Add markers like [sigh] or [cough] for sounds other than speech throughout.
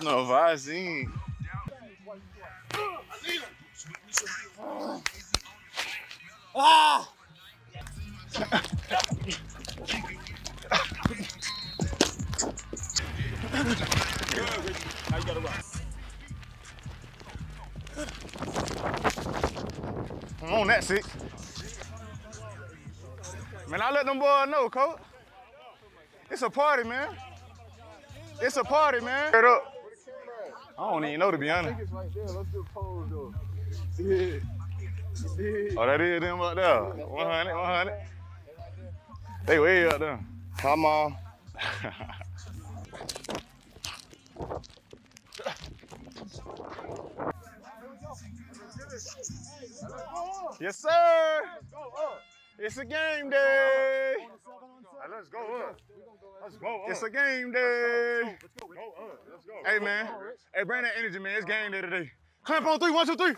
Damn, I seen. Ah! Now you gotta run. I'm on that six. Man, I let them boys know, coach. It's a party, man. It's a party, man. Straight up. I don't even know to be honest. It's right there. Let's do a pose though. Yeah. Yeah. Oh, that is them up there. 100, 100. They way up there. Come on. [laughs] yes, sir. It's a game day. let's go up. Let's go up. It's a game day. Let's Go up. Let's go. Hey, man. Hey, bring that energy, man. It's game day today. Clamp on three. One, two, three.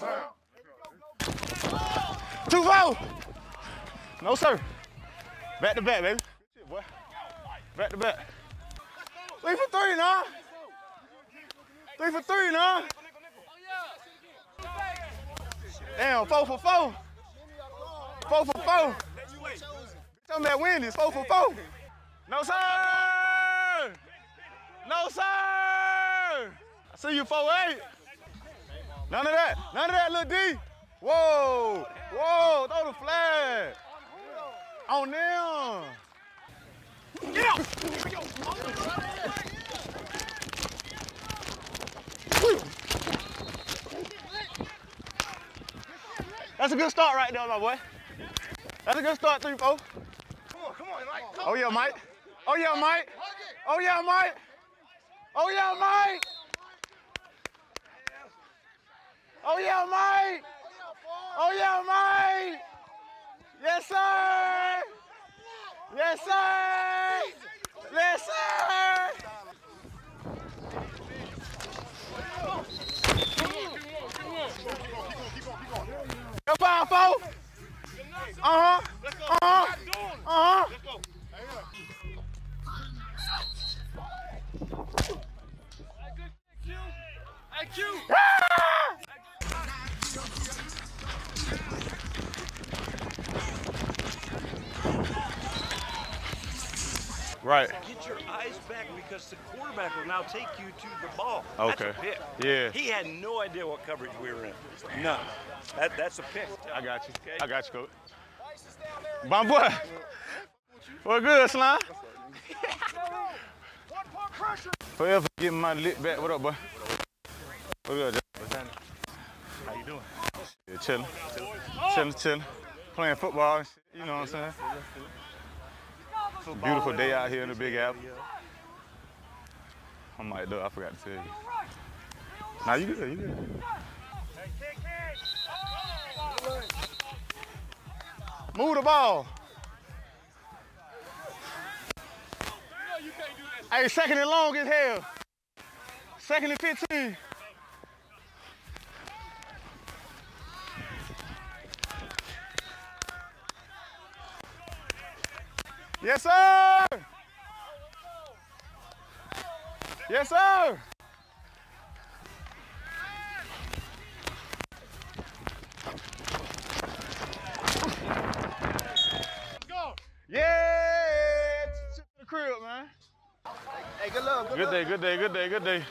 Two, four. No, sir. Back to back, baby. Back to back. Three for three, nah. Three for three, nah. Damn, four for four. Four for four. Tell me that win is four for four. No, sir. No, sir. I see you four eight. None of that. None of that, little D. Whoa. Whoa. Throw the flag. On them. Get out. That's a good start right there, my boy. That's a good start, three, four. Come on, come on, Mike. Oh yeah, Mike. Oh yeah, Mike. Oh yeah, Mike. Oh yeah, Mike. Oh yeah, Mike. Oh yeah, Mike. Yes, sir. Yes, sir. Yes, sir. Go five, four. Uh huh. Uh huh. Uh huh. Right. Get your eyes back because the quarterback will now take you to the ball. Okay. Yeah. He had no idea what coverage we were in. None. That, that's a pick. I got you. Okay. I got you, coach. My boy. What good, Slime? [laughs] Forever getting my lit back. What up, boy? What good, Jack? How you doing? Yeah, chilling. Oh. Chilling, chilling. Playing football. You know what I'm saying? It's a beautiful day out here in the Big Apple. I'm like, duh, I forgot to tell you. Nah, you good, you good. Move the ball. Hey, second and long as hell. Second and 15. Yes, sir. Yes, sir. Yeah, to the crib, man. Hey, good luck. Good day, good day, good day, good day.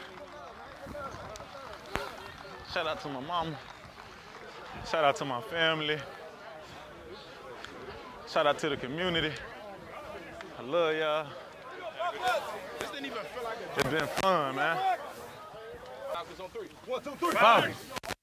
Shout out to my mom. Shout out to my family. Shout out to the community. Love y'all. This didn't even feel like a It's been fun, man. Falcons on three. One, two, three. Falcons.